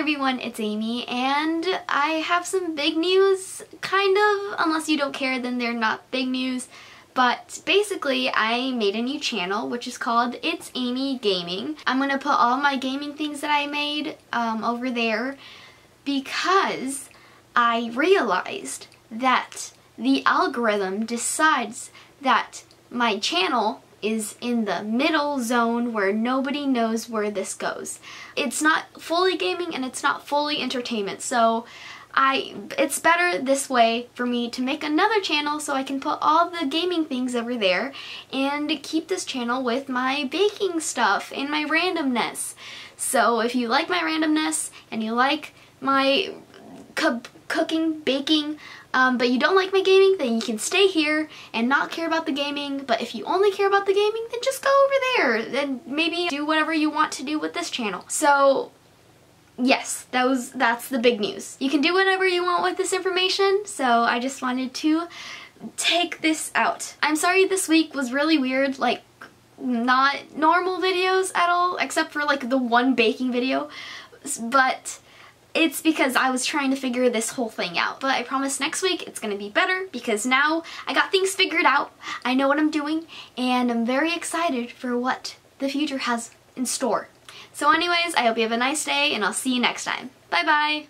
everyone, it's Eimi, and I have some big news, kind of, unless you don't care, then they're not big news. But basically, I made a new channel, which is called It's Eimi Gaming. I'm going to put all my gaming things that I made um, over there because I realized that the algorithm decides that my channel is in the middle zone where nobody knows where this goes. It's not fully gaming and it's not fully entertainment, so I it's better this way for me to make another channel so I can put all the gaming things over there and keep this channel with my baking stuff and my randomness. So if you like my randomness and you like my cooking, baking, um, but you don't like my gaming, then you can stay here and not care about the gaming. But if you only care about the gaming, then just go over there and maybe do whatever you want to do with this channel. So yes, that was that's the big news. You can do whatever you want with this information, so I just wanted to take this out. I'm sorry this week was really weird, like not normal videos at all, except for like the one baking video, but it's because I was trying to figure this whole thing out. But I promise next week it's going to be better because now I got things figured out, I know what I'm doing, and I'm very excited for what the future has in store. So anyways, I hope you have a nice day and I'll see you next time. Bye bye!